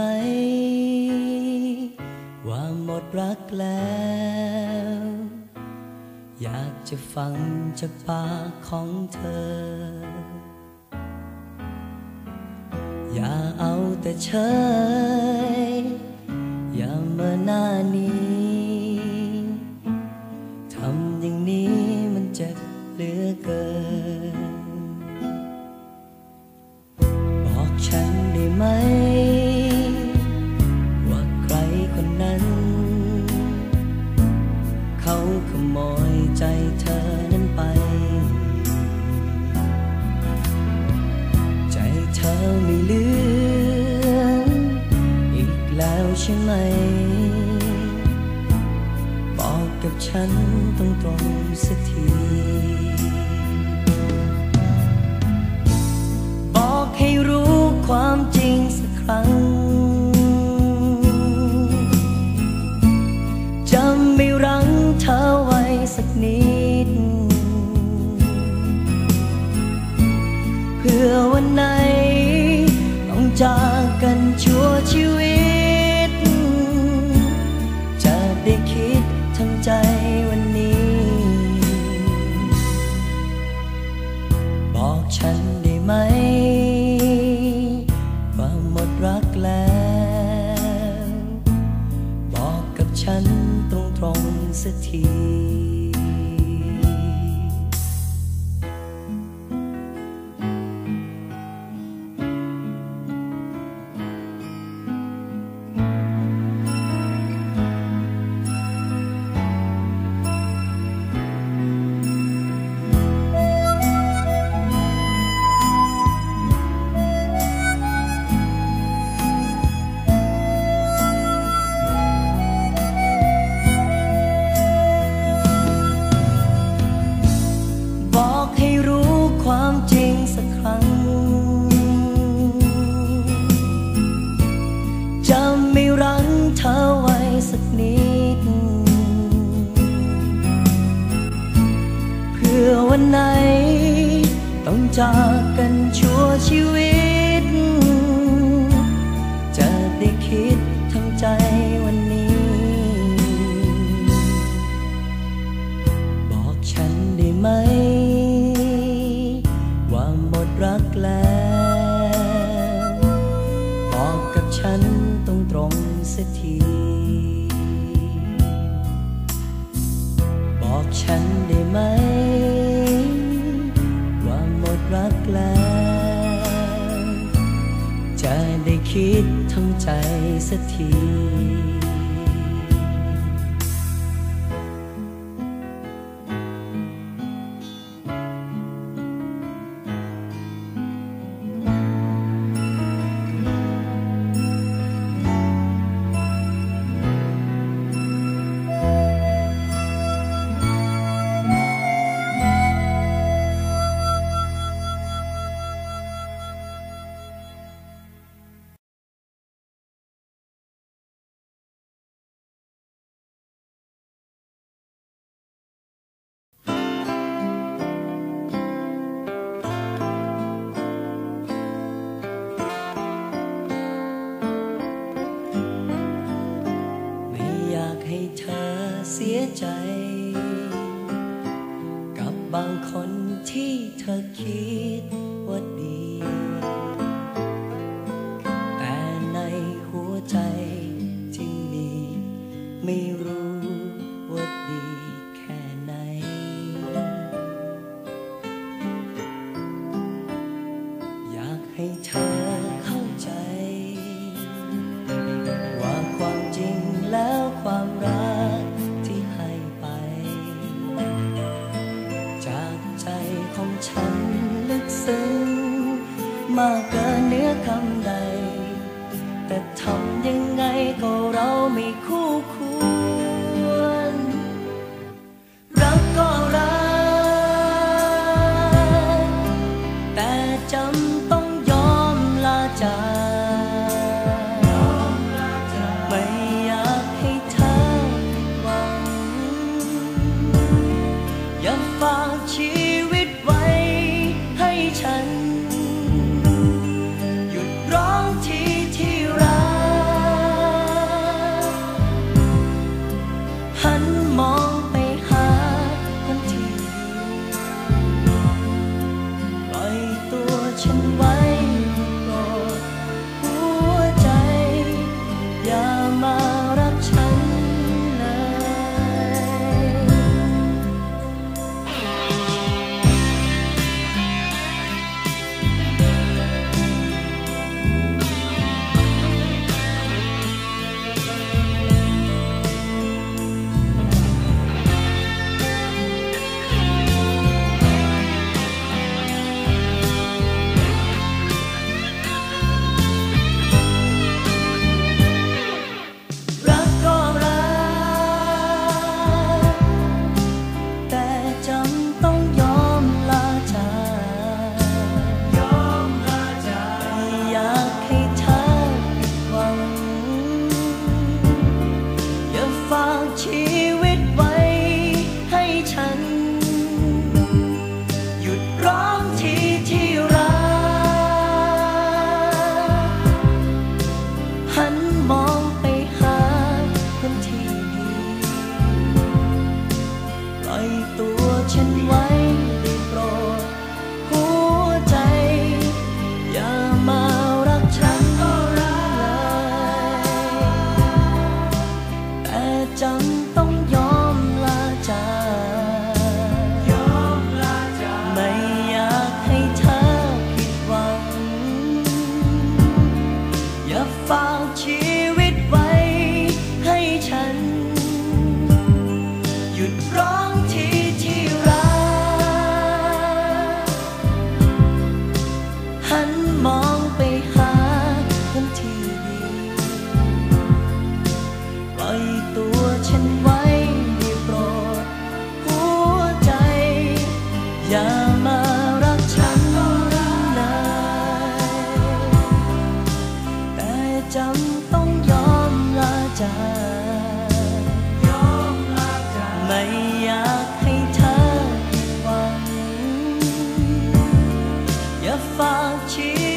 ไหม ว่าหมดรักแล้ว อยากจะฟังจากปากของเธอ อย่าเอาแต่เฉย อย่ามาหน้านี้ สักที จากกันชั่วชีวิต จะได้คิดทั้งใจวันนี้ บอกฉันได้ไหม ว่าหมดรักแล้วบอกกับฉันตรงตรงสักทีบอกฉันได้ไหม 实体 ใจ 放弃。 ก้อ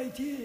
ยที่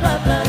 blah, blah.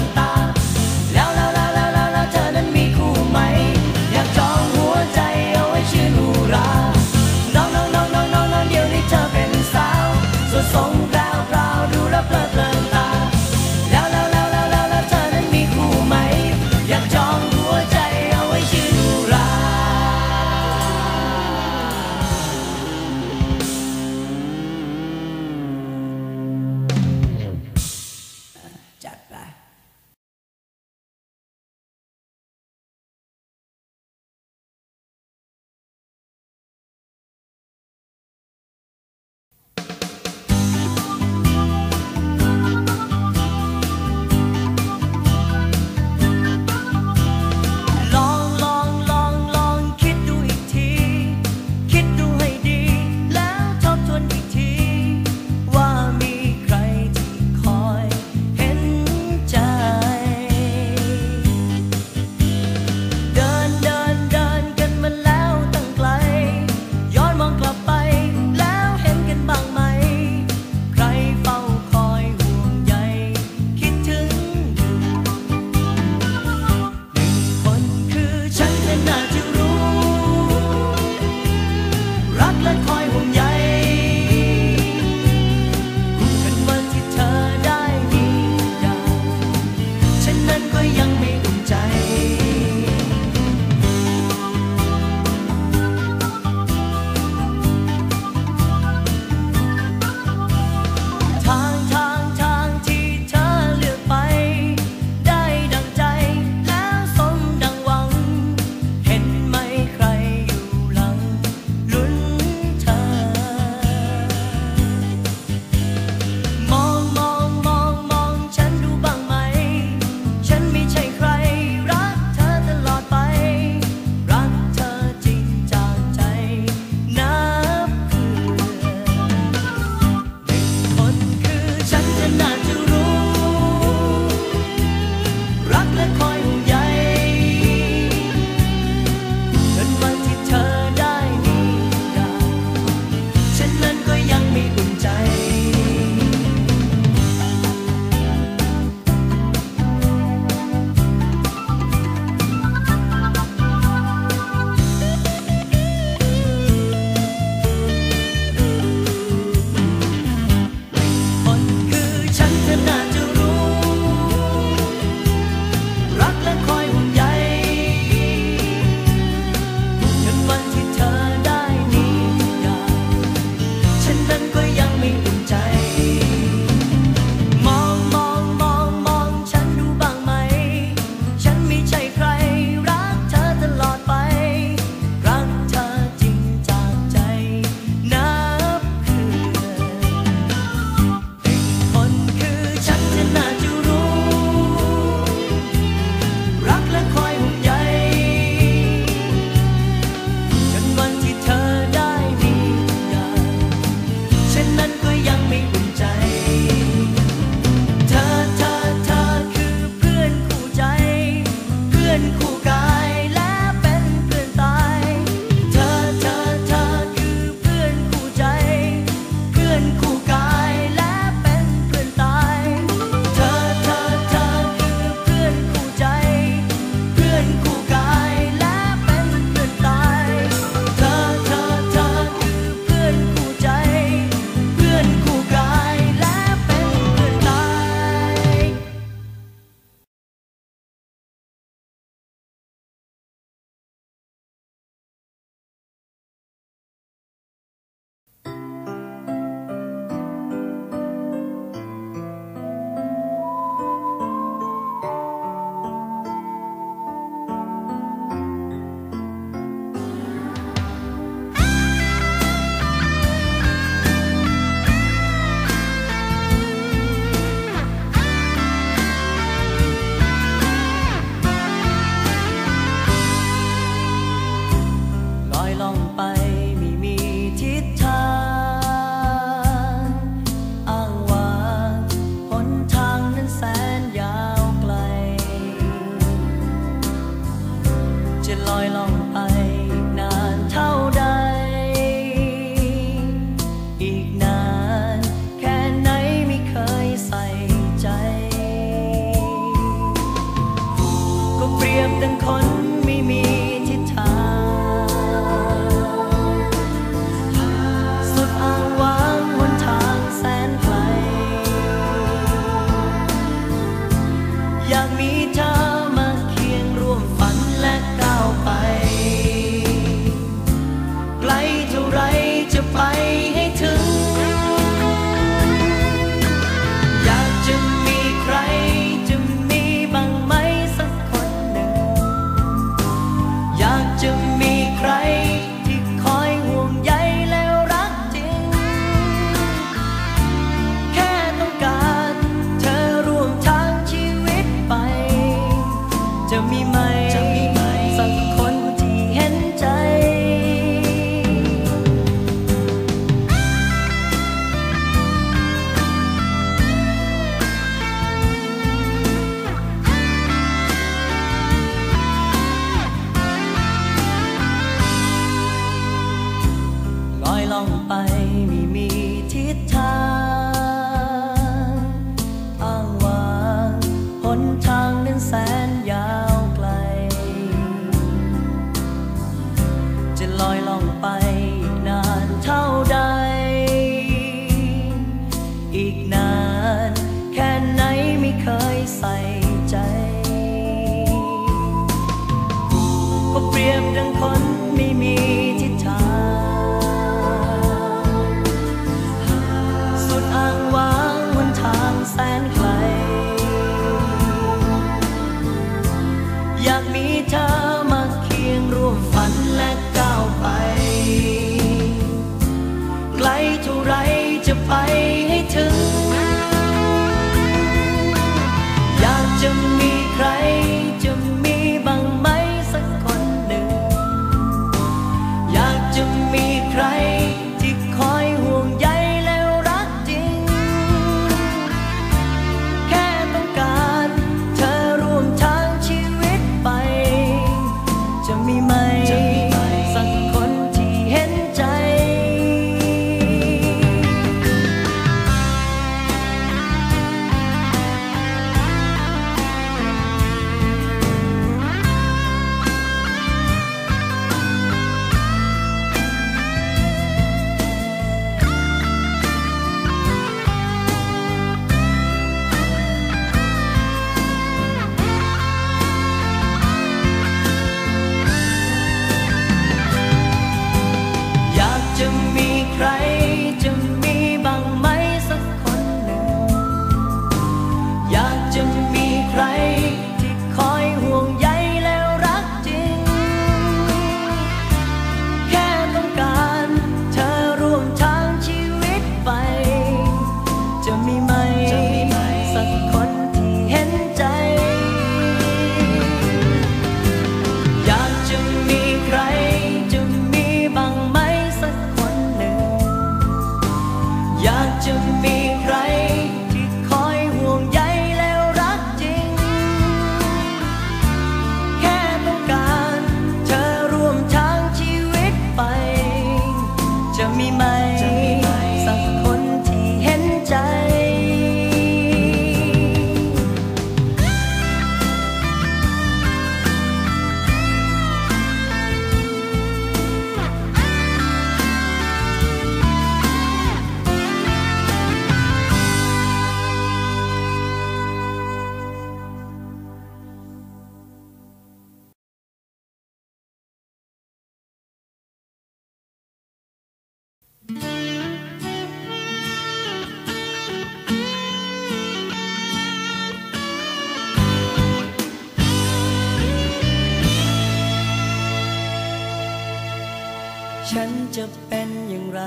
จะเป็นอย่างไร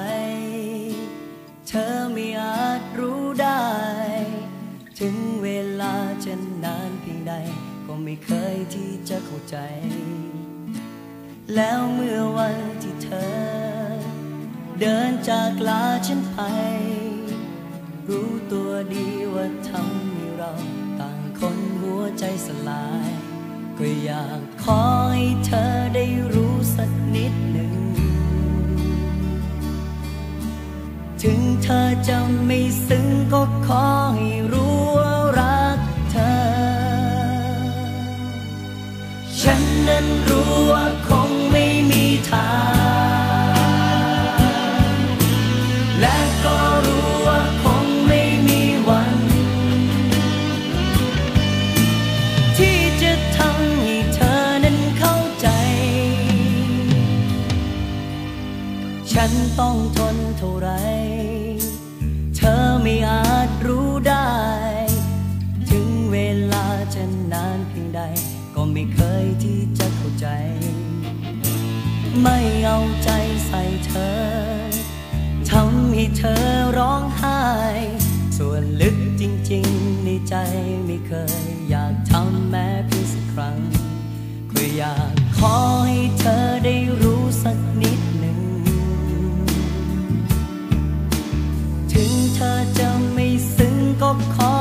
เธอไม่อาจรู้ได้ ถึงเวลาจะนานเพียงใด ก็ไม่เคยที่จะเข้าใจ แล้วเมื่อวันที่เธอ เดินจากลาฉันไป รู้ตัวดีว่าทำให้เรา ต่างคนหัวใจสลาย ก็อยากขอให้เธอได้รู้สักนิดหนึ่ง ถึงเธอจะไม่ซึ้งก็ขอให้รู้ว่ารักเธอ ฉันนั้นรู้ว่าค ฉันต้องทนเท่าไร เธอไม่อาจรู้ได้ ถึงเวลาจะนานเพียงใด ก็ไม่เคยที่จะเข้าใจ ไม่เอาใจใส่เธอ ทำให้เธอร้องไห้ ส่วนลึกจริงๆ ในใจไม่เคยอยากทำแม้เพียงสักครั้งก็อยากขอให้เธอได้รู้สักนิด ธอจะไม่ซึ้งก็ขอ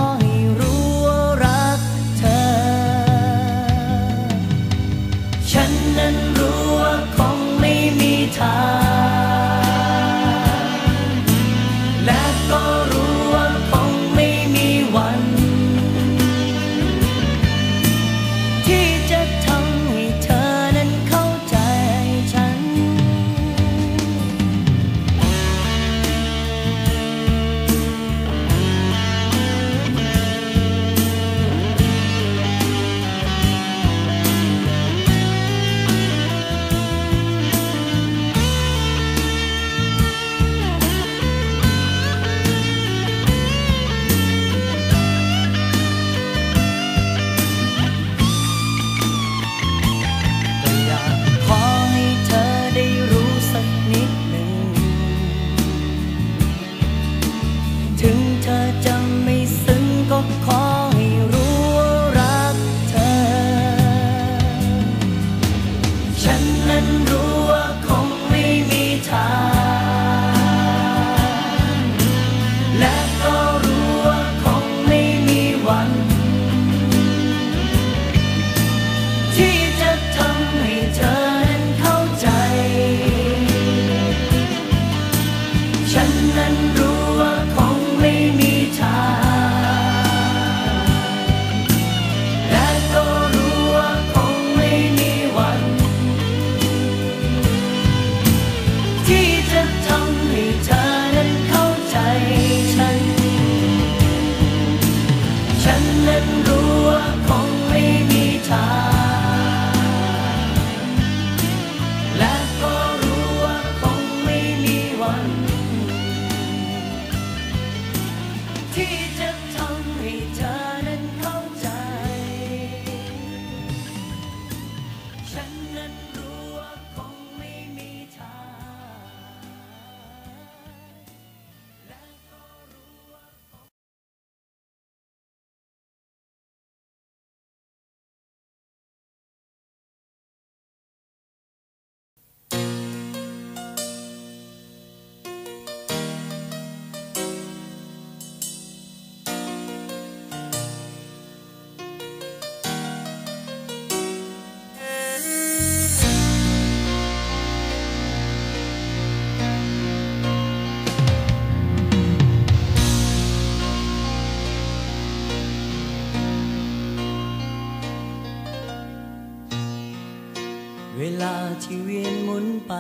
ที่เวียนหมุนไป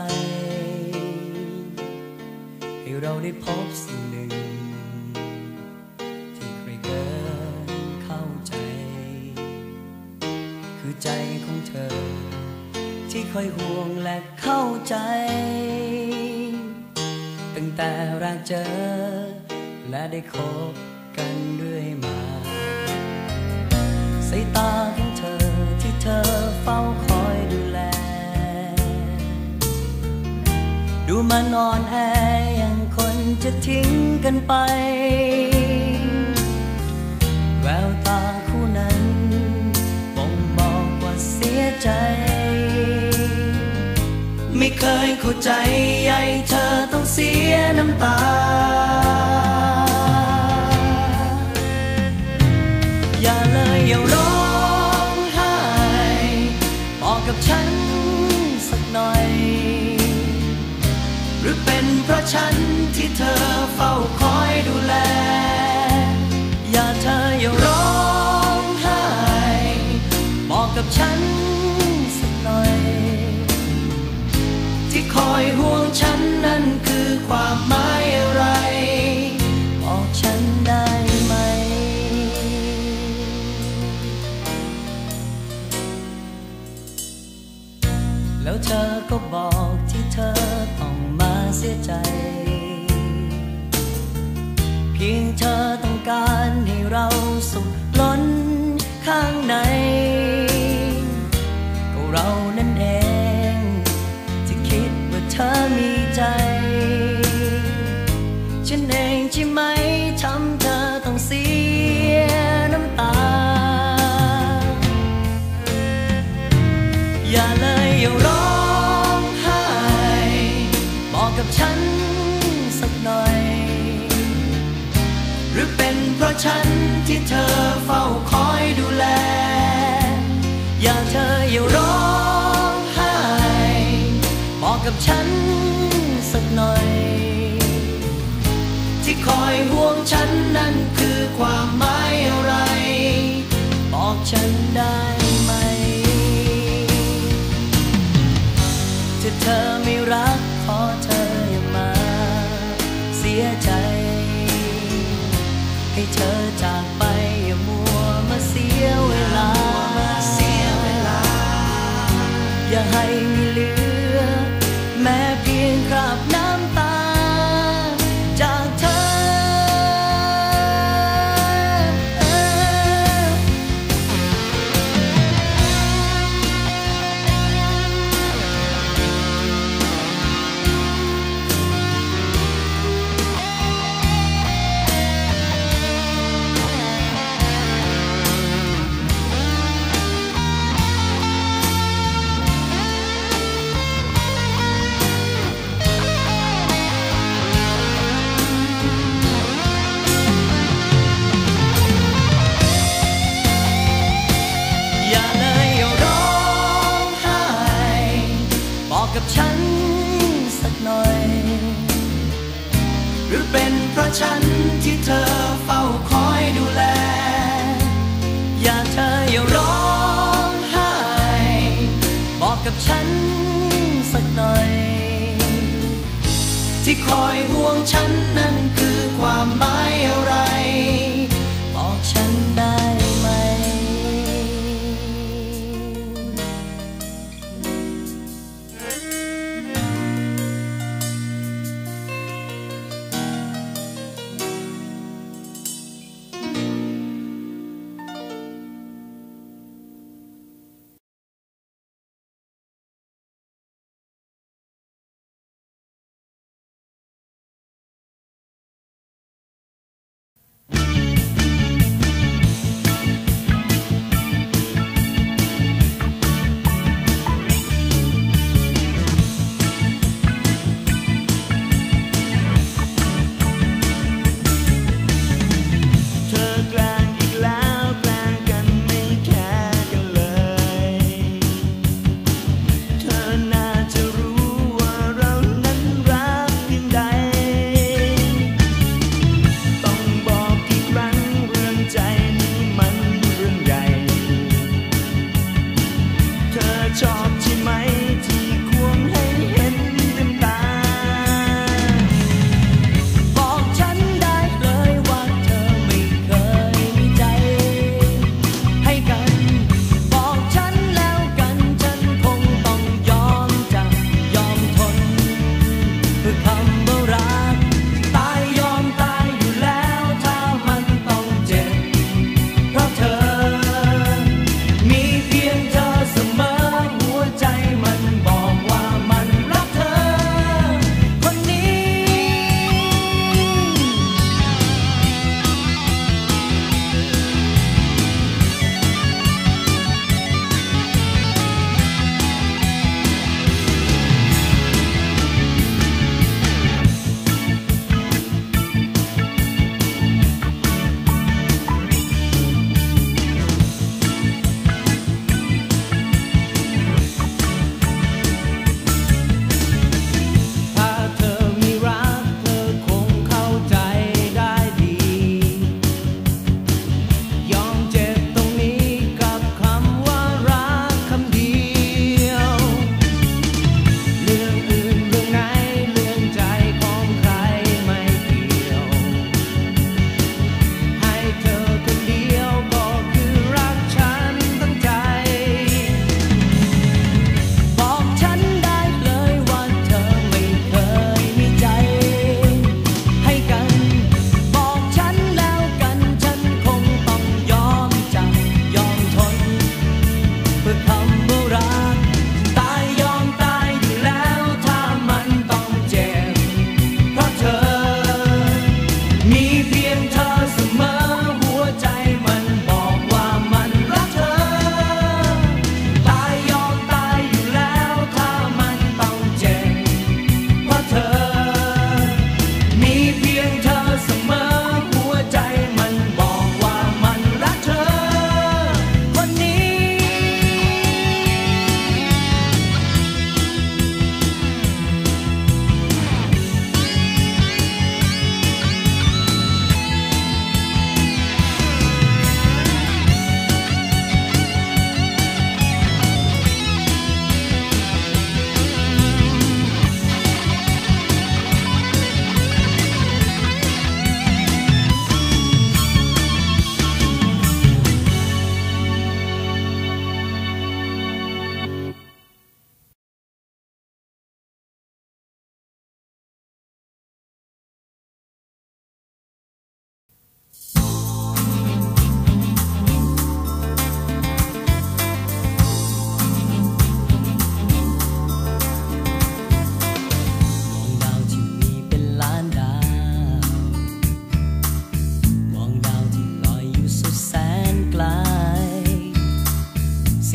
ให้เราได้พบสิ่งหนึ่ง ที่ใครเกินเข้าใจ คือใจของเธอ ที่คอยห่วงและเข้าใจ ตั้งแต่แรกเจอ และได้คบกันเรื่อยมา มันอ่อนแออย่างคนจะทิ้งกันไป แววตาคู่นั้นบ่งบอกว่าเสียใจ ไม่เคยเข้าใจใยเธอต้องเสียน้ำตา อย่าเลยอย่ารอ ฉันที่เธอเฝ้าคอยดูแล อย่าเธออย่าร้องไห้ บอกกับฉันสักหน่อย ที่คอยห่วงฉันนั้นคือความหมาย ใจ เพียงเธอต้องการให้เราสุขล้นข้างในก็เรา ฉันที่เธอเฝ้าคอยดูแล อย่าเธออย่าร้องไห้บอกกับฉันสักหน่อย ที่คอยห่วงฉันนั้นคือความหมายอะไร บอกฉันได้ไหมถ้าเธอไม่รัก อ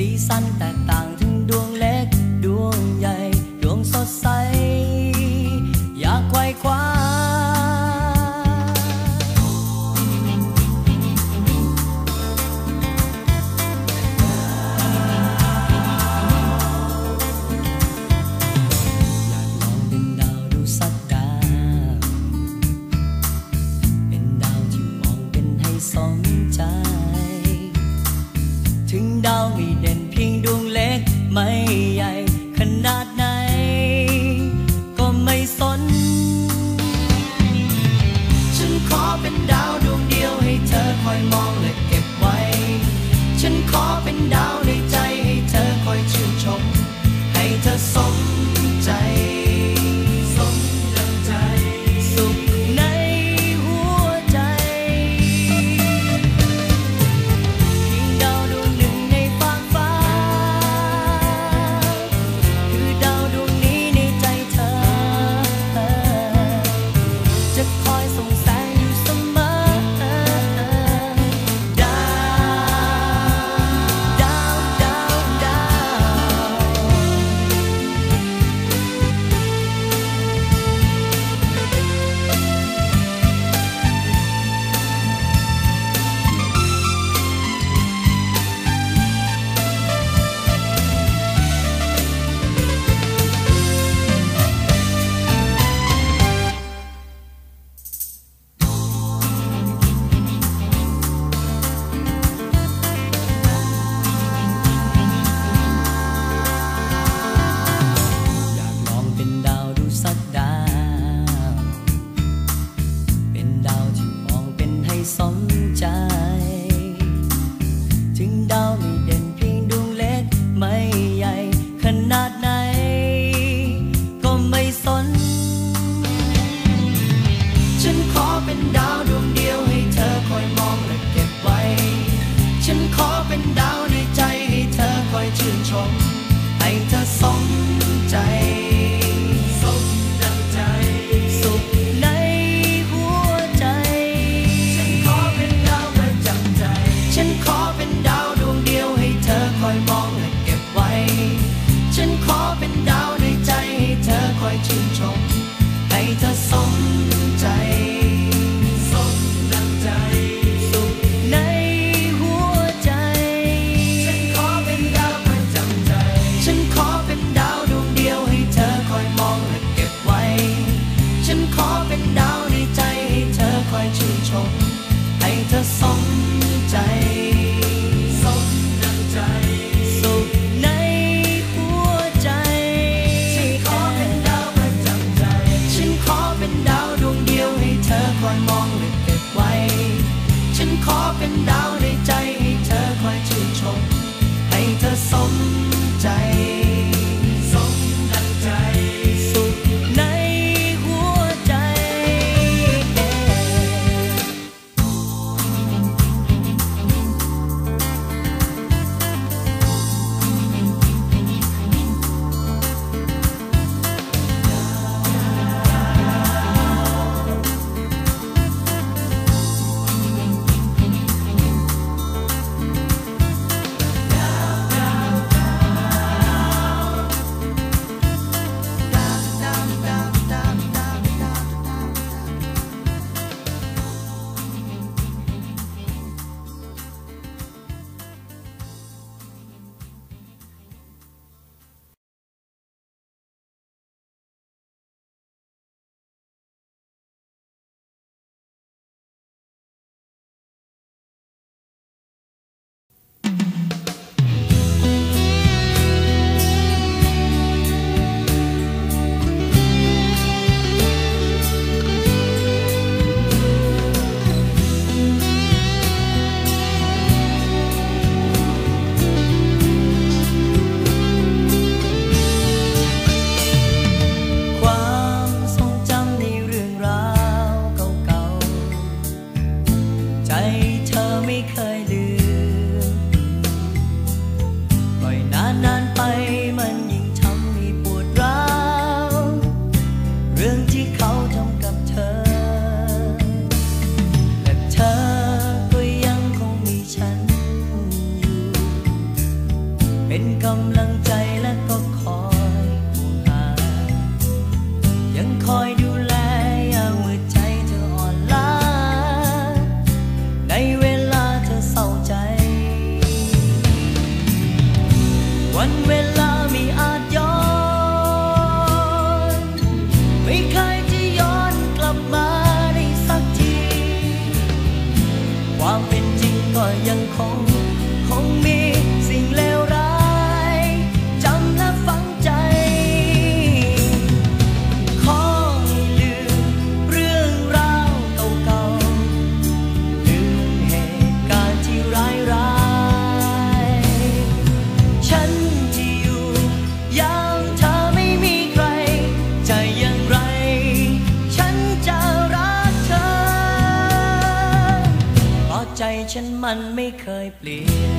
สีสันแตกต่างถึงดวงเล็กดวงใหญ่ ดวงสดใส เธอสม one way. ฉันมันไม่เคยเปลี่ยน